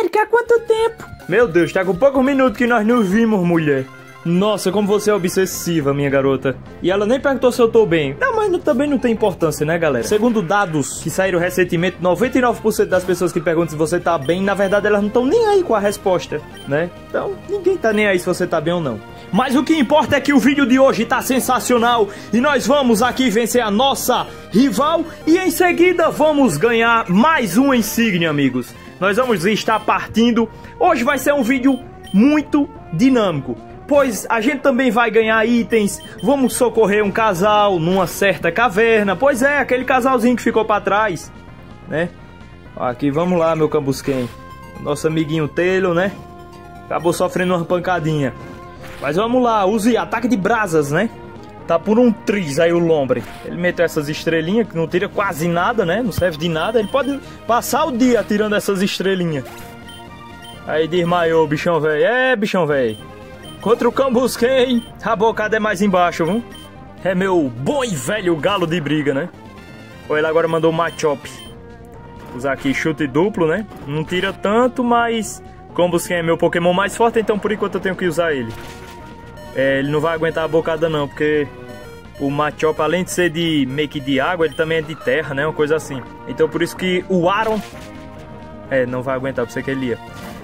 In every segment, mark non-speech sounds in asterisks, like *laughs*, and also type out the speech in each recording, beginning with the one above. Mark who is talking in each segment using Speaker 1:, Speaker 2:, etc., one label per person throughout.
Speaker 1: Eric, há quanto tempo?
Speaker 2: Meu Deus, tá com poucos minutos que nós nos vimos, mulher. Nossa, como você é obsessiva, minha garota. E ela nem perguntou se eu tô bem. Não, mas não, também não tem importância, né, galera? Segundo dados que saíram recentemente, 99% das pessoas que perguntam se você tá bem, na verdade elas não estão nem aí com a resposta, né? Então, ninguém tá nem aí se você tá bem ou não. Mas o que importa é que o vídeo de hoje tá sensacional e nós vamos aqui vencer a nossa rival e em seguida vamos ganhar mais uma insígnia, amigos. Nós vamos estar partindo. Hoje vai ser um vídeo muito dinâmico pois a gente também vai ganhar itens. Vamos socorrer um casal numa certa caverna. Pois é, aquele casalzinho que ficou para trás, né? Aqui, vamos lá, meu cambusquem. Nosso amiguinho Telo, né? Acabou sofrendo uma pancadinha. Mas vamos lá, use ataque de brasas, né? Tá por um triz aí o Lombre. Ele meteu essas estrelinhas que não tira quase nada, né? Não serve de nada. Ele pode passar o dia tirando essas estrelinhas. Aí desmaiou, bichão velho. É, bichão velho. Contra o Cambusquem, a bocada é mais embaixo, viu? É meu bom e velho galo de briga, né? Ou ele agora mandou Machop. Usar aqui chute duplo, né? Não tira tanto, mas Combusken é meu Pokémon mais forte, então por enquanto eu tenho que usar ele. É, ele não vai aguentar a bocada não, porque o Machop, além de ser de meio que de água, ele também é de terra, né? Uma coisa assim. Então por isso que o Aron... É, não vai aguentar, pra você que ele ia.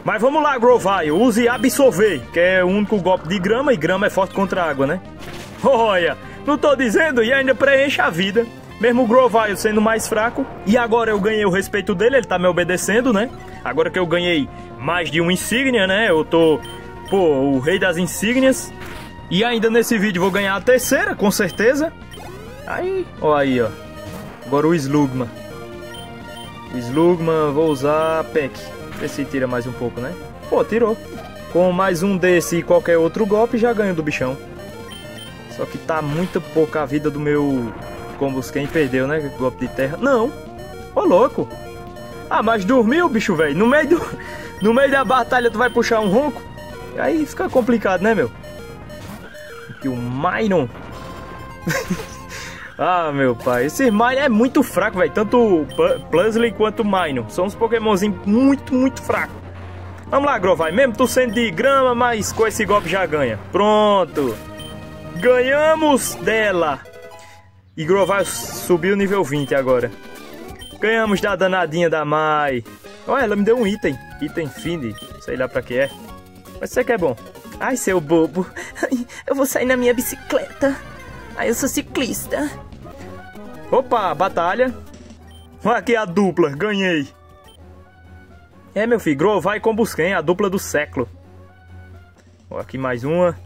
Speaker 2: Mas vamos lá, Grovile, use Absorver, que é o único golpe de grama, e grama é forte contra água, né? *laughs* Olha, não tô dizendo, e ainda preenche a vida. Mesmo o Grovile sendo mais fraco, e agora eu ganhei o respeito dele, ele tá me obedecendo, né? Agora que eu ganhei mais de uma insígnia, né? Eu tô, pô, o rei das insígnias. E ainda nesse vídeo vou ganhar a terceira, com certeza. Aí, ó aí, ó. Agora o Slugma. Slugma, vou usar Peck. Ver se tira mais um pouco, né? Pô, tirou. Com mais um desse e qualquer outro golpe, já ganho do bichão. Só que tá muito pouca a vida do meu Combusquem. Perdeu, né? Golpe de terra. Não. Ô, louco. Ah, mas dormiu, bicho, velho. No meio do... *laughs* No meio da batalha tu vai puxar um ronco? Aí fica complicado, né, meu? Aqui o Minor. *laughs* Ah, meu pai, esse Mine é muito fraco, velho. Tanto o Plusley quanto o Minor. São uns Pokémonzinhos muito, muito fracos. Vamos lá, Grovai. Mesmo tu sendo de grama, mas com esse golpe já ganha. Pronto. Ganhamos dela. E Grovai subiu nível 20 agora. Ganhamos da danadinha da Mai. Olha, ela me deu um item. Item Find. Sei lá pra que é. Mas sei que é bom.
Speaker 1: Ai, seu bobo. Eu vou sair na minha bicicleta. Aí eu sou ciclista.
Speaker 2: Opa, batalha. Aqui a dupla, ganhei. É, meu filho, Grovai com Busquen, a dupla do século. Aqui mais uma.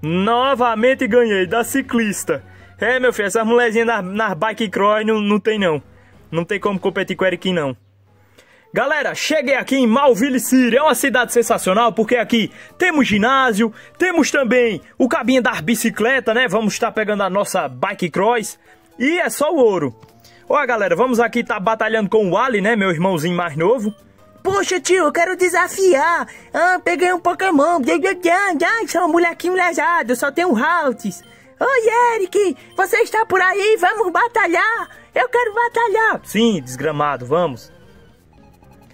Speaker 2: Novamente ganhei, da ciclista. É, meu filho, essas mulherzinhas nas, nas bike cross não, não tem não. Não tem como competir com o Eric não. Galera, cheguei aqui em Malville City, é uma cidade sensacional porque aqui temos ginásio, temos também o cabinho da bicicleta, né? Vamos estar pegando a nossa bike cross e é só o ouro. Ó, galera, vamos aqui estar tá batalhando com o Ali, né? Meu irmãozinho mais novo.
Speaker 1: Poxa, tio, eu quero desafiar. Ah, peguei um Pokémon. Sou um molequinho lesado, só tenho Halts. Oi, Eric, você está por aí? Vamos batalhar. Eu quero batalhar.
Speaker 2: Sim, desgramado, vamos.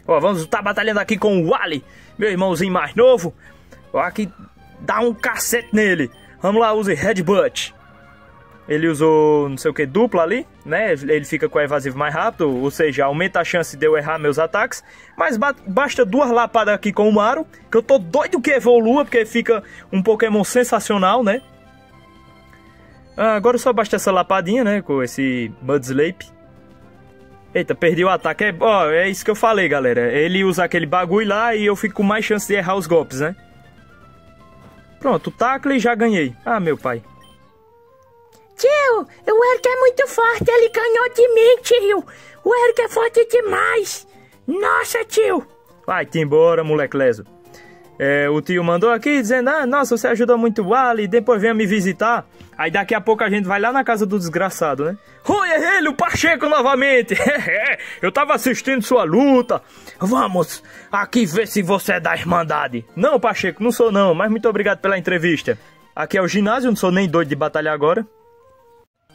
Speaker 2: Ó, vamos estar tá batalhando aqui com o Wally, meu irmãozinho mais novo. Ó, aqui dá um cacete nele. Vamos lá, use Headbutt. Ele usou não sei o que dupla ali, né? Ele fica com a evasivo mais rápido, ou seja, aumenta a chance de eu errar meus ataques. Mas ba basta duas lapadas aqui com o Maru, que eu tô doido que evolua, porque fica um Pokémon sensacional, né? Ah, agora só basta essa lapadinha, né? Com esse Mudslap. Eita, perdi o ataque. É, ó, é isso que eu falei, galera. Ele usa aquele bagulho lá e eu fico com mais chance de errar os golpes, né? Pronto, o tackle e já ganhei. Ah, meu pai.
Speaker 1: Tio, o Eric é muito forte. Ele ganhou de mim, tio. O Eric é forte demais. Nossa, tio.
Speaker 2: Vai-te embora, moleque leso. É, o tio mandou aqui dizendo: Ah, nossa, você ajuda muito o Ali, depois venha me visitar. Aí daqui a pouco a gente vai lá na casa do desgraçado, né? Oi, é ele, o Pacheco novamente. *laughs* Eu tava assistindo sua luta. Vamos aqui ver se você é da Irmandade. Não, Pacheco, não sou não, mas muito obrigado pela entrevista. Aqui é o ginásio, não sou nem doido de batalhar agora.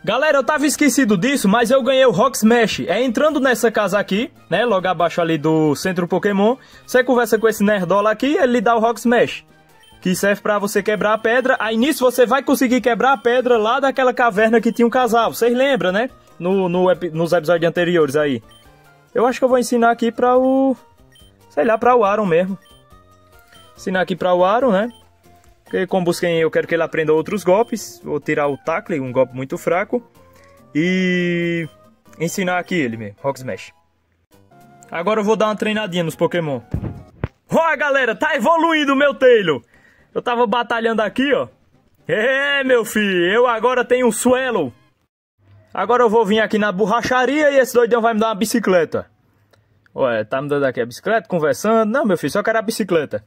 Speaker 2: Galera, eu tava esquecido disso, mas eu ganhei o Rock Smash. É entrando nessa casa aqui, né? Logo abaixo ali do centro Pokémon. Você conversa com esse nerdola aqui, ele lhe dá o Rock Smash. Que serve pra você quebrar a pedra. Aí nisso você vai conseguir quebrar a pedra lá daquela caverna que tinha um casal. Vocês lembram, né? No, no, nos episódios anteriores aí. Eu acho que eu vou ensinar aqui pra o... Sei lá, pra o Aaron mesmo. Ensinar aqui pra o Aaron, né? Porque com Busquem eu quero que ele aprenda outros golpes. Vou tirar o tackle, um golpe muito fraco. E ensinar aqui ele mesmo, Rock Smash. Agora eu vou dar uma treinadinha nos Pokémon. Ó, galera, tá evoluindo o meu Taylor. Eu tava batalhando aqui, ó. É, meu filho, eu agora tenho um Swallow. Agora eu vou vir aqui na borracharia e esse doidão vai me dar uma bicicleta. Ué, tá me dando aqui a bicicleta, conversando? Não, meu filho, só quero a bicicleta.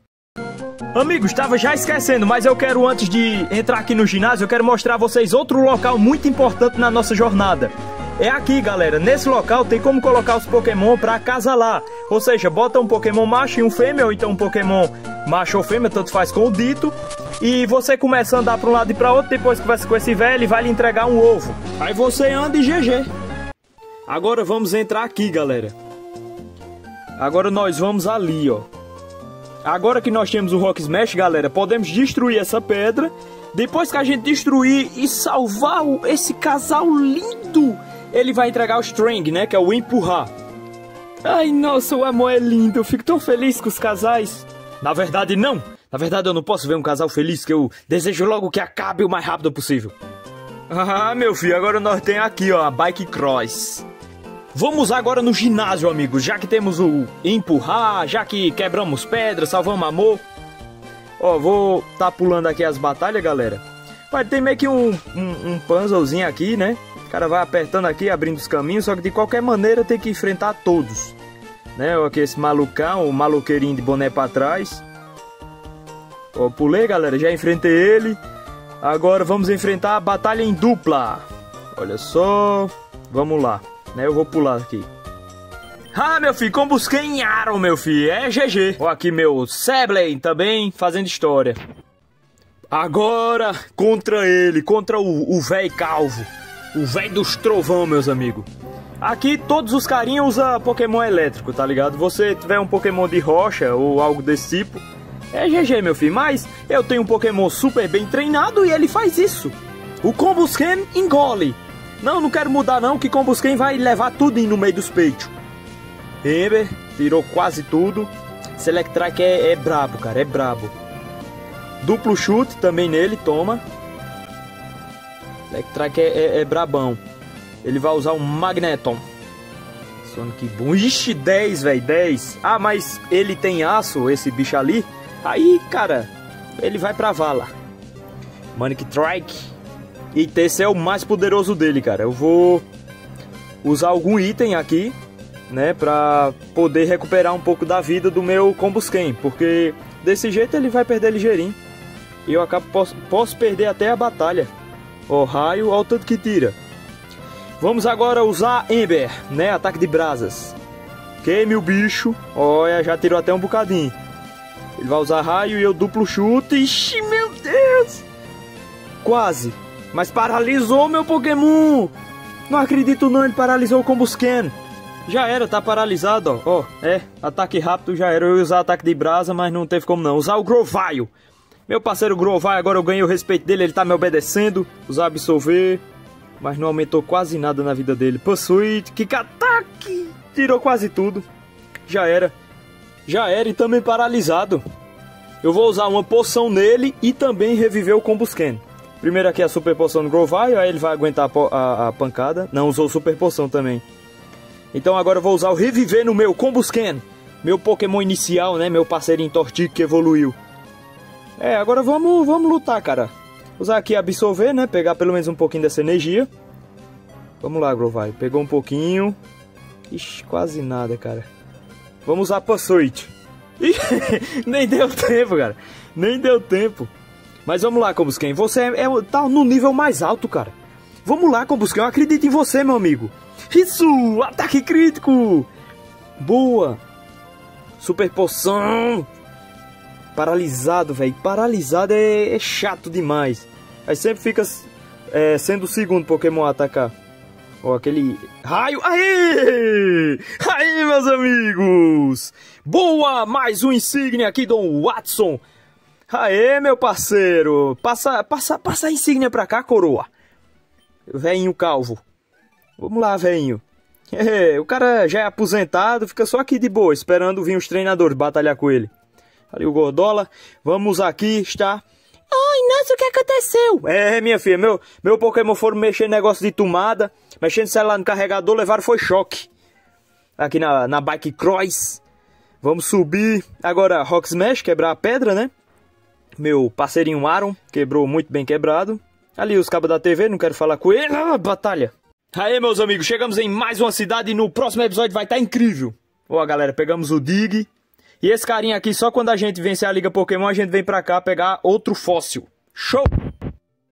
Speaker 2: Amigos, estava já esquecendo, mas eu quero antes de entrar aqui no ginásio, eu quero mostrar a vocês outro local muito importante na nossa jornada. É aqui, galera. Nesse local tem como colocar os Pokémon para acasalar. Ou seja, bota um Pokémon macho e um fêmea, ou então um Pokémon macho ou fêmea, tanto faz com o dito. E você começa a andar para um lado e para outro, depois conversa com esse velho e vai lhe entregar um ovo. Aí você anda e GG. Agora vamos entrar aqui, galera. Agora nós vamos ali, ó. Agora que nós temos o Rock Smash, galera, podemos destruir essa pedra. Depois que a gente destruir e salvar esse casal lindo, ele vai entregar o String, né? Que é o empurrar. Ai, nossa, o amor é lindo. Eu fico tão feliz com os casais. Na verdade, não. Na verdade, eu não posso ver um casal feliz que eu desejo logo que acabe o mais rápido possível. Ah, meu filho, agora nós temos aqui, ó, a Bike Cross. Vamos agora no ginásio, amigos. Já que temos o empurrar, já que quebramos pedras, salvamos amor. Ó, vou tá pulando aqui as batalhas, galera. Mas tem meio que um, um, um puzzlezinho aqui, né? O cara vai apertando aqui, abrindo os caminhos, só que de qualquer maneira tem que enfrentar todos. Né? Aqui esse malucão, o maluqueirinho de boné pra trás. Ó, pulei, galera, já enfrentei ele. Agora vamos enfrentar a batalha em dupla. Olha só, vamos lá né? Eu vou pular aqui. Ah, meu filho, como busquei em Aaron, meu filho, é GG. Ó aqui meu Sebley também fazendo história. Agora contra ele, contra o velho calvo. O velho dos trovão, meus amigos. Aqui todos os carinhos usam Pokémon elétrico, tá ligado? Você tiver um Pokémon de rocha ou algo desse tipo, é GG, meu filho. Mas eu tenho um Pokémon super bem treinado e ele faz isso. O Combusken engole. Não, não quero mudar não, que Combusquem vai levar tudo no meio dos peitos. Ember, tirou quase tudo. Selectrack é, é brabo, cara, é brabo. Duplo chute também nele, toma. Selectrack é, é, é brabão. Ele vai usar o Magneton. Sonic Boom. Ixi, 10, velho, 10. Ah, mas ele tem aço, esse bicho ali. Aí, cara, ele vai pra vala. Manic Trike. E esse é o mais poderoso dele, cara. Eu vou usar algum item aqui, né, pra poder recuperar um pouco da vida do meu Combusken, porque desse jeito ele vai perder ligeirinho. E eu acabo posso, posso perder até a batalha. Ó, raio, olha o tanto que tira. Vamos agora usar Ember, né, ataque de brasas. Queime o bicho. Olha, já tirou até um bocadinho. Ele vai usar raio e eu duplo chute. Ixi, meu Deus! Quase. Mas paralisou meu Pokémon! Não acredito não, ele paralisou o Combusken. Já era, tá paralisado, ó. Ó, é, ataque rápido já era. Eu ia usar ataque de brasa, mas não teve como não. Usar o Grovile. Meu parceiro Grovile, agora eu ganhei o respeito dele, ele tá me obedecendo. Usar absorver, mas não aumentou quase nada na vida dele. Pursuit, kick ataque, tirou quase tudo. Já era. Já era e também paralisado. Eu vou usar uma poção nele e também reviver o Combusken. Primeiro aqui a super poção do Grovile, aí ele vai aguentar a, a, a, pancada. Não usou super poção também. Então agora eu vou usar o Reviver no meu Combusken. Meu Pokémon inicial, né? Meu parceirinho Tortique que evoluiu. É, agora vamos, vamos lutar, cara. Usar aqui Absorver, né? Pegar pelo menos um pouquinho dessa energia. Vamos lá, Grovile. Pegou um pouquinho. Ixi, quase nada, cara. Vamos usar Pursuit. *laughs* nem deu tempo, cara. Nem deu tempo. Mas vamos lá, Combusken. Você é, é, tá no nível mais alto, cara. Vamos lá, Combusken. Eu acredito em você, meu amigo. Isso! Ataque crítico! Boa! Super poção! Paralisado, velho. Paralisado é, é, chato demais. Aí sempre fica é, sendo o segundo Pokémon a atacar. Ó, aquele raio. Aí! Aí, meus amigos! Boa! Mais um insígnia aqui, Dom Watson. Aê, meu parceiro! Passa, passa, passa a insígnia pra cá, coroa. Veinho calvo. Vamos lá, veinho. *laughs* É, o cara já é aposentado, fica só aqui de boa, esperando vir os treinadores batalhar com ele. Ali o Gordola. Vamos aqui, está.
Speaker 1: Ai, nossa, o que aconteceu?
Speaker 2: É, minha filha, meu, meu Pokémon foram mexer negócio de tomada, mexendo celular no carregador, levaram foi choque. Aqui na, na Bike Cross. Vamos subir. Agora, Rock Smash, quebrar a pedra, né? Meu parceirinho Aaron, quebrou muito bem quebrado. Ali os cabos da TV, não quero falar com ele. Ah, batalha. Aí, meus amigos, chegamos em mais uma cidade e no próximo episódio vai estar tá incrível. Ó, galera, pegamos o Dig. E esse carinha aqui, só quando a gente vencer a Liga Pokémon, a gente vem pra cá pegar outro fóssil. Show!